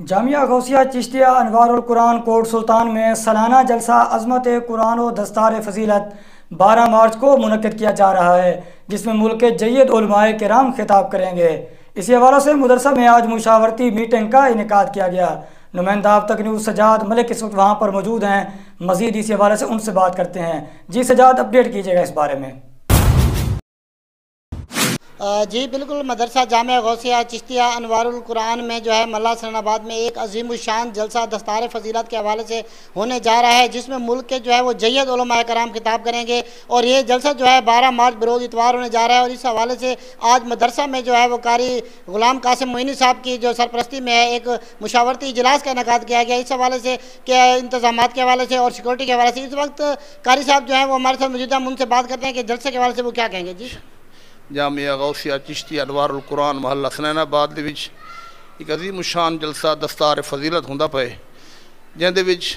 जामिया गौसिया चिश्तिया अनवारुल कुरान कोट सुल्तान में सालाना जलसा अजमत कुरान व दस्तार फजीलत 12 मार्च को मुनद किया जा रहा है, जिसमें मुल्क के जैद कराम खिताब करेंगे। इसी हवाले से मदरसा में आज मुशावरती मीटिंग का इनका किया गया। नुमाइंदा अब तक न्यूज़ सजाद मलिक इस वक्त वहाँ पर मौजूद हैं। मजीद इसी हवाले से उनसे बात करते हैं। जी सजाद, अपडेट कीजिएगा इस बारे में। जी, बिल्कुल, मदरसा जाम गौसिया, चिश्तिया, अनवारुल कुरान में जो है, मल्ला सनाबाद में एक अजीम शान जलसा दस्तार फजीलत के हवाले से होने जा रहा है, जिसमें मुल्क के जो है, वो जैद कराम खिताब करेंगे और ये जलसा जो है, बारह मार्च बरोज़ इतवार होने जा रहा है और इस हवाले से आज मदरसा में जो है, वो कारी गुलाम कासिम मोइनी साहब की जो सरपरस्ती में है, एक मुशावरती इजलास का इनका किया गया इस हवाले से क्या इंतज़ाम के हवाले से और सिक्योरिटी के हवाले से। इस वक्त कारी साहब जो है, वो हमारे साथ मौजूदा उनसे बात करते हैं कि जलसे के हवाले से वो क्या कहेंगे। जी। ਜਾਮੀਆ ਗੌਸੀਆ ਚਿਸ਼ਤੀ ਅਨਵਾਰੁਲ ਕੁਰਾਨ ਮਹੱਲਾ ਹਸਨੈਨਾਬਾਦ ਦੇ ਵਿੱਚ ਇੱਕ ਅਜ਼ੀਮ ਸ਼ਾਨ ਜਲਸਾ ਦਸਤਾਰ ਫਜ਼ੀਲਤ ਹੁੰਦਾ ਪਏ ਜਿਹਦੇ ਵਿੱਚ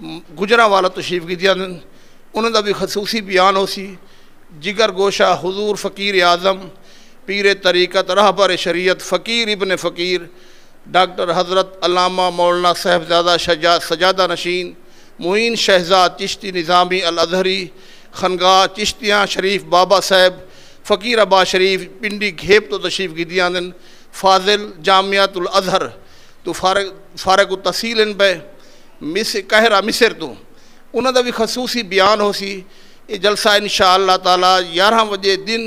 लसानी गुजरा वाला तशरीफ़ की भी खसूसी बयान हो सी। जिगर गोशा हजूर फ़कीर आज़म, पीर तरीक़त रहबर शरीयत फ़कीर इबन फ़कीर, डॉक्टर हज़रत अलामा मौलाना साहबजादा शजा, सजादा नशीन मुइन शहजाद चिश्ती निज़ामी अलहरी खनगा चिश्तियाँ शरीफ बाबा साहब, फ़कीर अबा शरीफ, पिंडी घेप तो तशरीफ़ की दियान फ़ाजिल जामियातुल अजहर तो फ़ारग फ़ारग तसील पे। मिस कहरा मिसर तू। उन्होंने भी खसूसी बयान हो सी ये जलसा इन शाह तला ग्यारह बजे दिन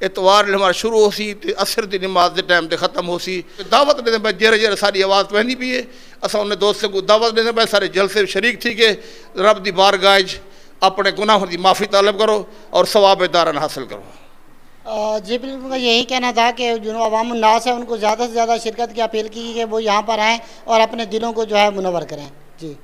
एतवार हमारा शुरू हो सी तो असर की नमाज़ के टाइम से ख़त्म हो सी दावत देने पे जेरे जेरे सारी आवाज़ पहनी पी है, असा उन्हें दोस्तों को दावत देने पे सारे जलसे शरीक थी के रब की बार गाज अपने गुनाहों की माफ़ी तलब करो और सवाब दारन हासिल करो। जी बिल्कुल यही कहना था कि जो अवामनास है, उनको ज़्यादा से ज़्यादा शिरकत की अपील की कि वो यहाँ पर आएँ और अपने दिलों को जो है मुनवर करें। जी